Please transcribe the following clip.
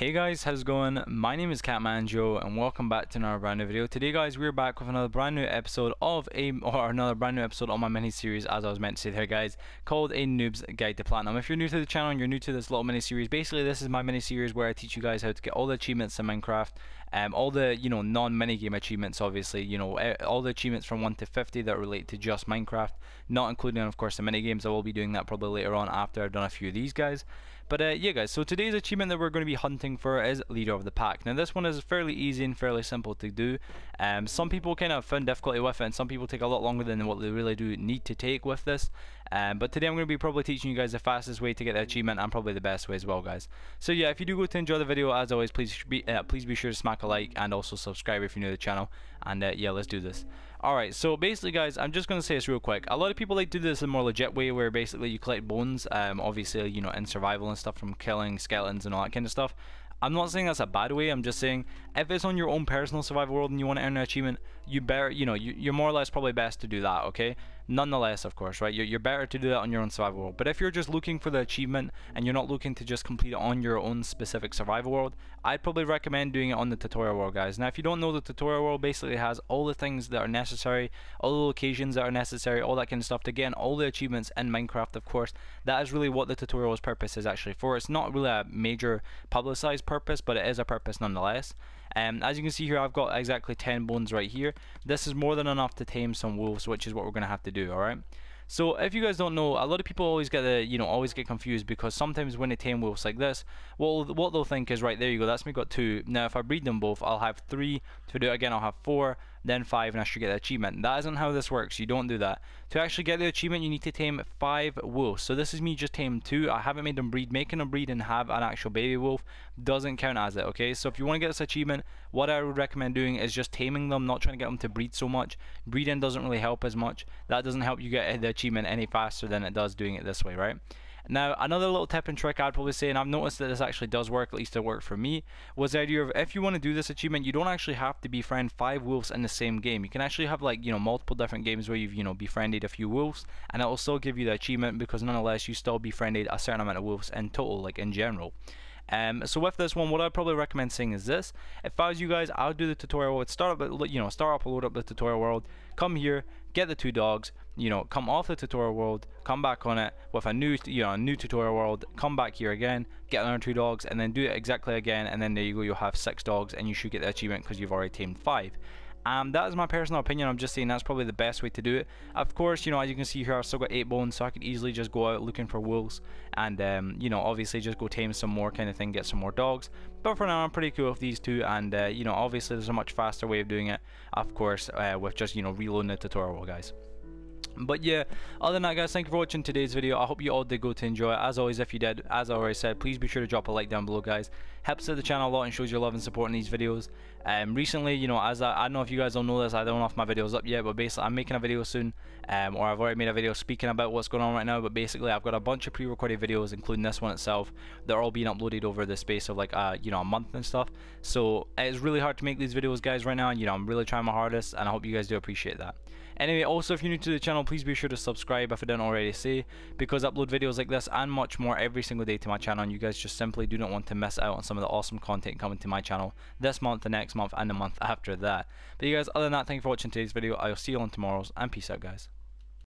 Hey guys, how's it going? My name is Catman Joe and welcome back to another brand new video. Today guys, we're back with another brand new episode of a, or another brand new episode on my mini series as I was meant to say there guys, called A Noob's Guide to Platinum. If you're new to the channel and you're new to this little mini series, basically this is my mini series where I teach you guys how to get all the achievements in Minecraft, um, all the, you know, non-mini game achievements obviously, you know, all the achievements from 1 to 50 that relate to just Minecraft, not including of course the mini games, I will be doing that probably later on after I've done a few of these guys. But uh, yeah guys, so today's achievement that we're going to be hunting for is Leader of the Pack. Now this one is fairly easy and fairly simple to do. Um, some people kind of find difficulty with it and some people take a lot longer than what they really do need to take with this. Um, but today I'm going to be probably teaching you guys the fastest way to get the achievement and probably the best way as well guys. So yeah, if you do go to enjoy the video as always, please be, uh, please be sure to smack a like and also subscribe if you're new to the channel. And uh, yeah, let's do this. Alright, so basically guys, I'm just going to say this real quick. A lot of people like to do this in a more legit way where basically you collect bones, um, obviously, you know, in survival and stuff from killing skeletons and all that kind of stuff. I'm not saying that's a bad way, I'm just saying if it's on your own personal survival world and you want to earn an achievement, you better, you know, you, are more or less probably best to do that, okay? Nonetheless, of course, right, you're, better to do that on your own survival world. But if you're just looking for the achievement and you're not looking to just complete it on your own specific survival world, I'd probably recommend doing it on the tutorial world, guys. Now, if you don't know, the tutorial world basically has all the things that are necessary, all the locations that are necessary, all that kind of stuff to get all the achievements in Minecraft, of course. That is really what the tutorial's purpose is actually for. It's not really a major publicized purpose, but it is a purpose nonetheless. Um, as you can see here, I've got exactly 10 bones right here. This is more than enough to tame some wolves, which is what we're going to have to do, alright? So if you guys don't know, a lot of people always get the, you know, always get confused because sometimes when they tame wolves like this, what, what they'll think is, right, there you go, that's me got two. Now if I breed them both, I'll have three. To do it again, I'll have four, then five, and I should get the achievement. That isn't how this works, you don't do that. To actually get the achievement, you need to tame five wolves. So this is me just tame two. I haven't made them breed. Making them breed and have an actual baby wolf doesn't count as it, okay? So if you want to get this achievement, what I would recommend doing is just taming them, not trying to get them to breed so much. Breeding doesn't really help as much. That doesn't help you get the achievement any faster than it does doing it this way, right? Now, another little tip and trick I'd probably say, and I've noticed that this actually does work, at least it worked for me, was the idea of if you want to do this achievement, you don't actually have to befriend five wolves in the same game. You can actually have like, you know, multiple different games where you've, you know, befriended a few wolves, and it will still give you the achievement because nonetheless you still befriended a certain amount of wolves in total, like in general. Um, so with this one, what I'd probably recommend saying is this: if I was you guys, I would do the tutorial. Would start up, you know, start up, load up the tutorial world, come here, get the two dogs, you know, come off the tutorial world, come back on it with a new, you know, a new tutorial world, come back here again, get another two dogs, and then do it exactly again, and then there you go, you'll have six dogs, and you should get the achievement because you've already tamed five. Um, that is my personal opinion. I'm just saying that's probably the best way to do it. Of course, you know, as you can see here, I've still got 8 bones, so I could easily just go out looking for wolves and, um, you know, obviously just go tame some more kind of thing, get some more dogs. But for now, I'm pretty cool with these two, and, uh, you know, obviously there's a much faster way of doing it, of course, uh, with just, you know, reloading the tutorial, guys. But yeah, other than that guys, thank you for watching today's video. I hope you all did go to enjoy it. As always, if you did, as I already said, please be sure to drop a like down below guys. Helps out the channel a lot and shows your love and support in these videos. Um, recently, you know, as I, I don't know if you guys don't know this, I don't know if my video's up yet, but basically I'm making a video soon, um, or I've already made a video speaking about what's going on right now, but basically I've got a bunch of pre-recorded videos, including this one itself, they're all being uploaded over the space of like, uh, you know, a month and stuff. So it's really hard to make these videos guys right now, and you know, I'm really trying my hardest, and I hope you guys do appreciate that. Anyway, also if you're new to the channel, please be sure to subscribe if I didn't already say, because I upload videos like this and much more every single day to my channel, and you guys just simply do not want to miss out on some of the awesome content coming to my channel this month, the next month, and the month after that. But you guys, other than that, thank you for watching today's video. I'll see you on tomorrow's, and peace out guys.